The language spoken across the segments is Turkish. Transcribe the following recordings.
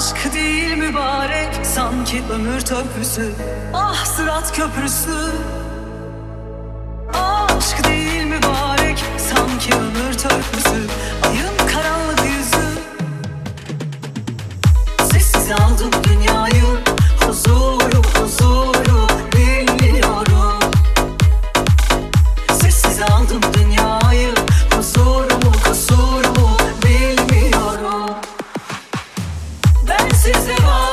Aşk değil mübarek sanki ömür töpüsü Ah sırat köprüsü. Aşk değil mübarek sanki ömür töpüsü Sensiz ve var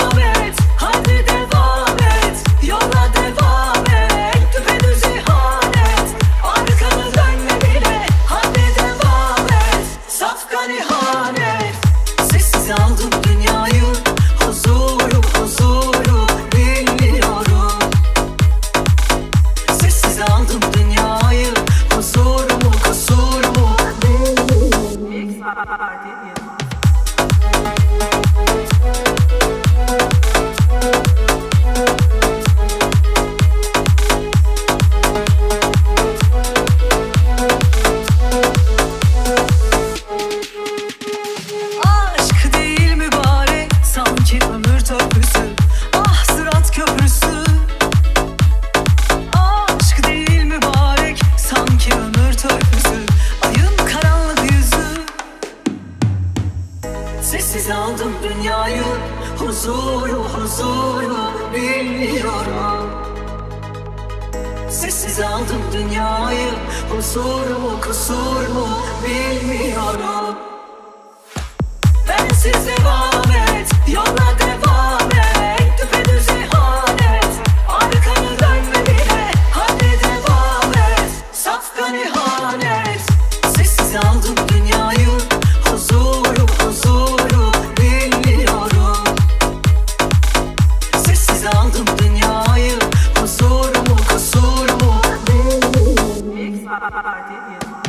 Sensiz aldım dünyayı Huzuru huzuru bilmiyorum Sessiz aldım dünyayı Huzur mu kusur mu bilmiyorum Ben size my party is